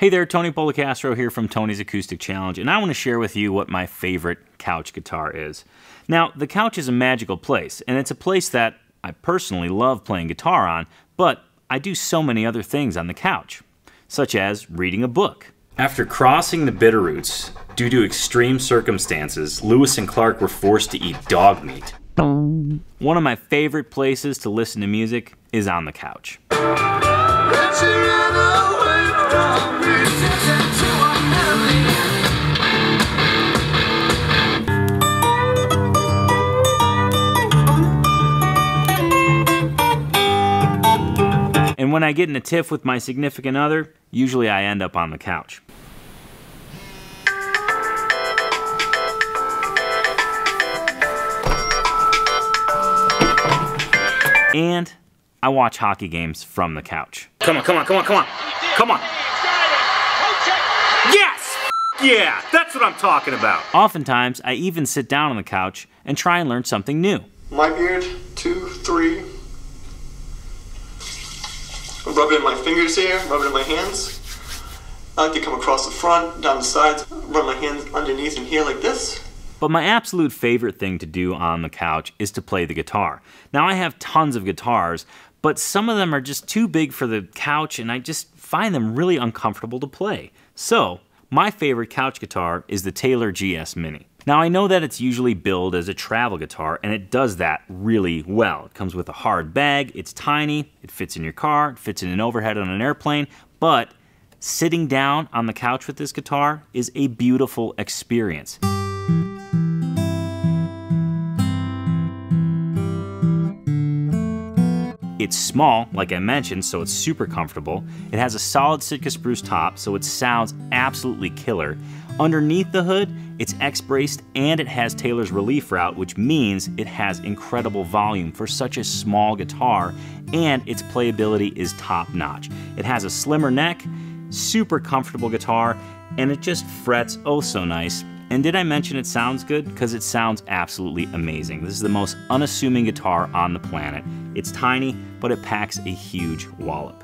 Hey there, Tony Polecastro here from Tony's Acoustic Challenge, and I want to share with you what my favorite couch guitar is. Now, the couch is a magical place, and it's a place that I personally love playing guitar on, but I do so many other things on the couch, such as reading a book. After crossing the Bitterroots, due to extreme circumstances, Lewis and Clark were forced to eat dog meat. One of my favorite places to listen to music is on the couch. When I get in a tiff with my significant other, usually I end up on the couch. And I watch hockey games from the couch. Come on, come on, come on, come on. Come on. Yes! Yeah, that's what I'm talking about. Oftentimes, I even sit down on the couch and try and learn something new. My beard, two, three. Rub it in my fingers here, rub it in my hands. I like to come across the front, down the sides, run my hands underneath in here like this. But my absolute favorite thing to do on the couch is to play the guitar. Now, I have tons of guitars, but some of them are just too big for the couch and I just find them really uncomfortable to play. So, my favorite couch guitar is the Taylor GS Mini. Now I know that it's usually billed as a travel guitar and it does that really well. It comes with a hard bag, it's tiny, it fits in your car, it fits in an overhead on an airplane, but sitting down on the couch with this guitar is a beautiful experience. It's small, like I mentioned, so it's super comfortable. It has a solid Sitka spruce top, so it sounds absolutely killer. Underneath the hood, it's X-braced and it has Taylor's relief rout, which means it has incredible volume for such a small guitar, and its playability is top notch. It has a slimmer neck, super comfortable guitar, and it just frets oh so nice. And did I mention it sounds good? Because it sounds absolutely amazing. This is the most unassuming guitar on the planet. It's tiny, but it packs a huge wallop.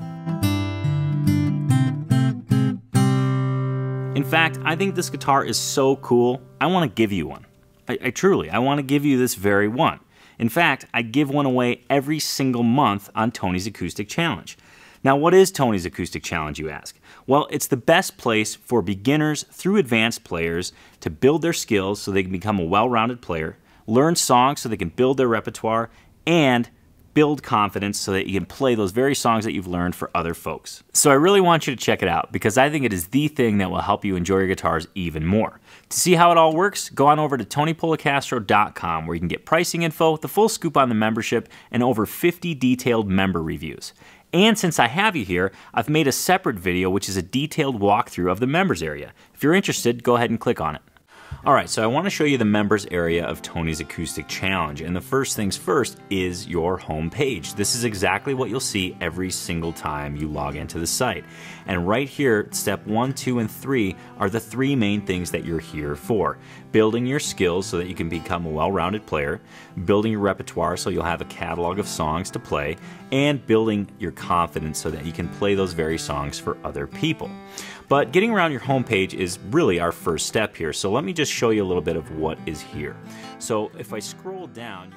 Fact, I think this guitar is so cool, I want to give you one. I, I truly, I want to give you this very one. In fact, I give one away every single month on Tony's Acoustic Challenge. Now, what is Tony's Acoustic Challenge, you ask? Well, it's the best place for beginners through advanced players to build their skills so they can become a well rounded player, learn songs so they can build their repertoire, and build confidence so that you can play those very songs that you've learned for other folks. So I really want you to check it out because I think it is the thing that will help you enjoy your guitars even more. To see how it all works, go on over to TonyPolecastro.com where you can get pricing info, the full scoop on the membership, and over 50 detailed member reviews. And since I have you here, I've made a separate video which is a detailed walkthrough of the members area. If you're interested, go ahead and click on it. Alright, so I want to show you the members area of Tony's Acoustic Challenge, and the first things first is your home page. This is exactly what you'll see every single time you log into the site. And right here, step one, two, and three are the three main things that you're here for. Building your skills so that you can become a well-rounded player, building your repertoire so you'll have a catalog of songs to play, and building your confidence so that you can play those very songs for other people. But getting around your homepage is really our first step here. So let me just show you a little bit of what is here. So if I scroll down,